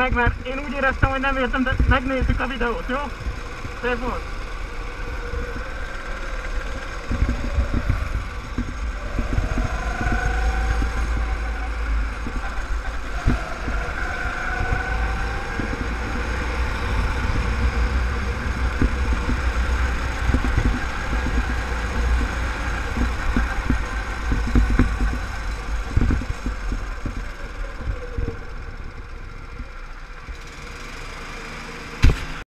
meg, mert én úgy éreztem, hogy nem értem, de megnézzük a videót, jó? Szép volt!